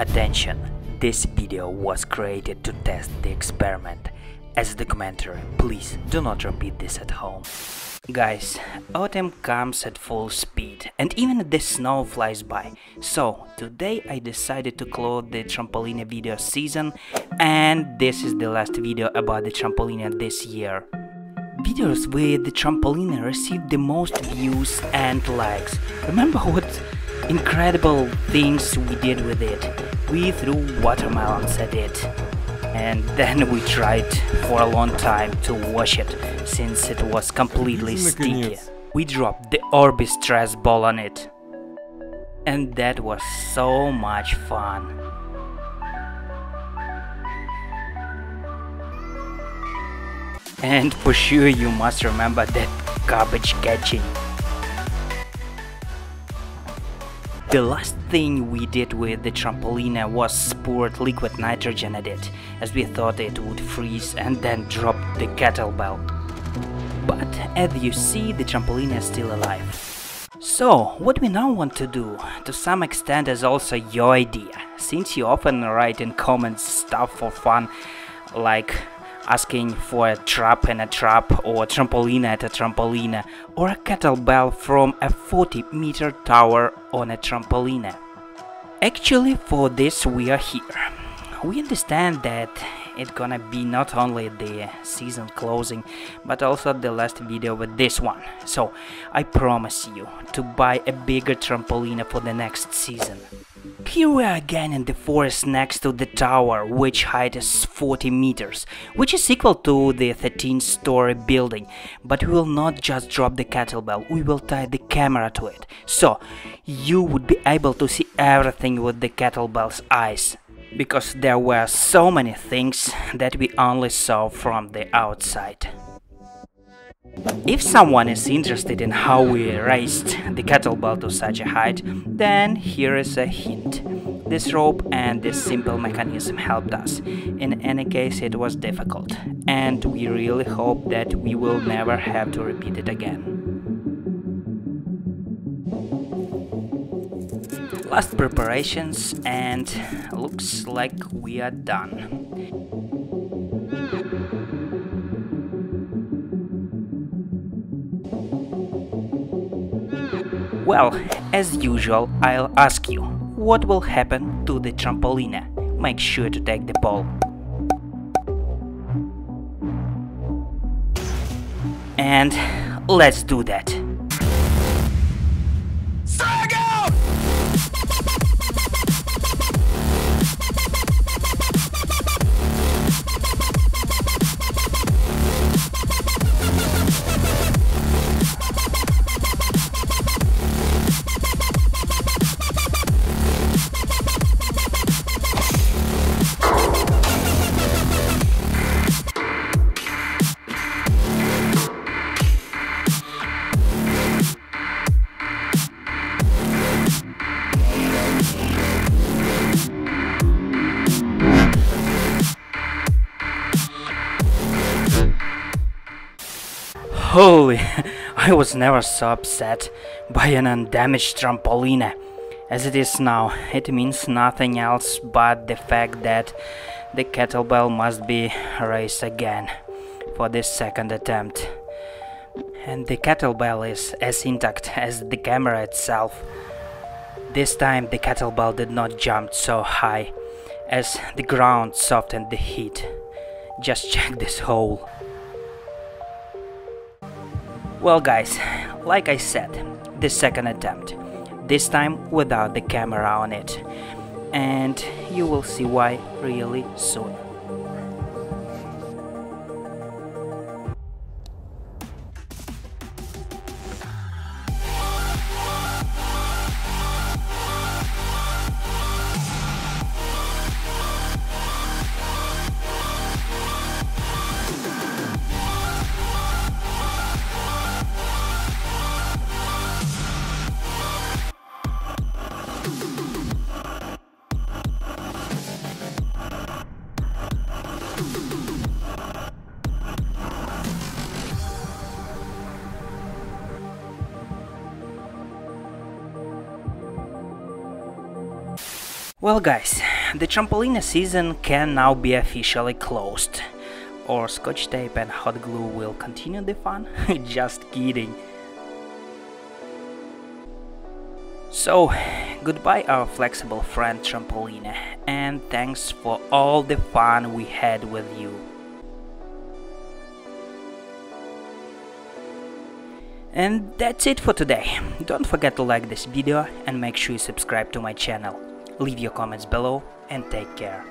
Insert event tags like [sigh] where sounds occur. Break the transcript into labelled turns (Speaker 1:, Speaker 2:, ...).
Speaker 1: Attention, this video was created to test the experiment. As a documentary, please do not repeat this at home. Guys, autumn comes at full speed and even the snow flies by. So, today I decided to close the trampoline video season and this is the last video about the trampoline this year. Videos with the trampoline received the most views and likes. Remember what incredible things we did with it? We threw watermelons at it and [laughs] then we tried for a long time to wash it since it was completely sticky. We dropped the Orbeez stress ball on it. And that was so much fun. And for sure you must remember that garbage catching. The last thing we did with the trampoline was poured liquid nitrogen at it, as we thought it would freeze and then drop the kettlebell. But as you see, the trampoline is still alive. So, what we now want to do, to some extent is also your idea, since you often write in comments stuff for fun, like asking for a trap and a trap, or a trampoline at a trampoline, or a kettlebell from a 40 meter tower on a trampoline. Actually, for this we are here. We understand that it's gonna be not only the season closing, but also the last video with this one. So, I promise you to buy a bigger trampoline for the next season. Here we are again in the forest next to the tower, which height is 40 meters, which is equal to the 13 story building. But we will not just drop the kettlebell, we will tie the camera to it. So, you would be able to see everything with the kettlebell's eyes. Because there were so many things that we only saw from the outside. If someone is interested in how we raised the kettlebell to such a height, then here is a hint. This rope and this simple mechanism helped us. In any case, it was difficult, and we really hope that we will never have to repeat it again. Last preparations, and looks like we are done. Well, as usual, I'll ask you, what will happen to the trampoline? Make sure to take the ball. And let's do that. Holy, [laughs] I was never so upset by an undamaged trampoline. As it is now, it means nothing else but the fact that the kettlebell must be raised again for this second attempt. And the kettlebell is as intact as the camera itself. This time the kettlebell did not jump so high as the ground softened the heat. Just check this hole. Well guys, like I said, the second attempt, this time without the camera on it, and you will see why really soon. Well guys, the trampolina season can now be officially closed. Or scotch tape and hot glue will continue the fun? [laughs] Just kidding. So, Goodbye our flexible friend Trampolina, and thanks for all the fun we had with you. And that's it for today. Don't forget to like this video and make sure you subscribe to my channel. Leave your comments below and take care.